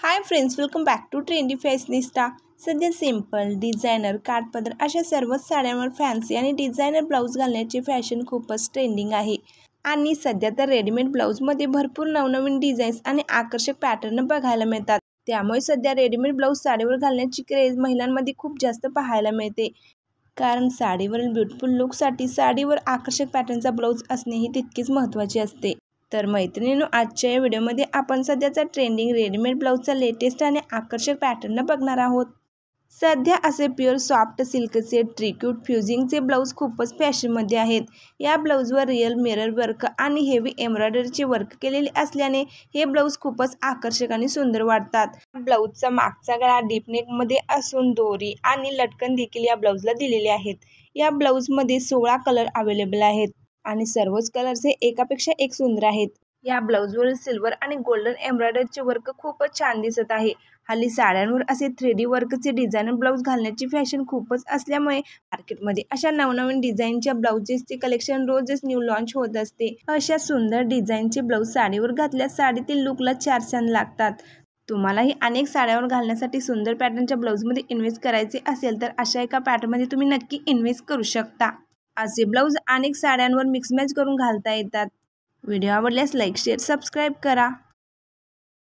Hi friends welcome back to trendy fashionista सध्या simple designer काठपदर अशा सर्वच साड्यांवर फॅन्सी आणि डिझायनर ब्लाऊज घालण्याची फॅशन खूपच ट्रेंडिंग आहे. आणि सध्या तर रेडीमेड ब्लाऊजमध्ये भरपूर नवनवीन डिझाईन्स आणि आकर्षक पॅटर्न बघायला मिळतात. त्यामुळे सध्या रेडीमेड ब्लाऊज साडीवर घालण्याची क्रेज महिलांमध्ये खूप जास्त पाहायला मिळते. कारण साडीवरील ब्युटिफुल लुकसाठी साडीवर आकर्षक पॅटर्नचा ब्लाऊज असणे ही तितकीच महत्त्वाची असते. तर मैत्रिणीनो आजच्या या व्हिडिओमध्ये आपण सध्याचा ट्रेंडिंग रेडीमेड ब्लाऊजचा लेटेस्ट आणि आकर्षक पॅटर्न बघणार आहोत. सध्या असे प्युअर सॉफ्ट सिल्कचे ट्रिक्यूट फ्युजिंगचे ब्लाऊज खूपच फॅशनमध्ये आहेत. या ब्लाऊजवर रिअल मिरर वर्क आणि हेवी एम्ब्रॉयडरीचे वर्क केलेले असल्याने हे ब्लाऊज खूपच आकर्षक आणि सुंदर वाटतात. ब्लाऊजचा मागचा गळा डीपनेकमध्ये असून दोरी आणि लटकन देखील या ब्लाऊजला दिलेले आहेत. या ब्लाऊजमध्ये सोळा कलर अवेलेबल आहेत. आणि सर्वच कलर्स हे एकापेक्षा एक सुंदर आहेत. या ब्लाऊजवरील सिल्वर आणि गोल्डन एम्ब्रॉयडरीचे वर्क खूपच छान दिसत आहे. हल्ली साड्यांवर असे थ्री डी वर्कचे डिझायनर ब्लाऊज घालण्याची फॅशन खूपच असल्यामुळे मार्केटमध्ये अशा नवनवीन डिझाईनच्या ब्लाऊजेसचे कलेक्शन रोजच न्यू लॉन्च होत असते. अशा सुंदर डिझाईनचे ब्लाऊज साडीवर घातल्यास साडीतील लुकला चार छान लागतात. तुम्हालाही अनेक साड्यावर घालण्यासाठी सुंदर पॅटर्नच्या ब्लाऊजमध्ये इन्व्हेस्ट करायचे असेल तर अशा एका पॅटर्नमध्ये तुम्ही नक्की इन्व्हेस्ट करू शकता. असे ब्लाऊज अनेक साड्यांवर मिक्स मॅच करून घालता येतात. व्हिडिओ आवडल्यास लाईक शेअर सबस्क्राईब करा.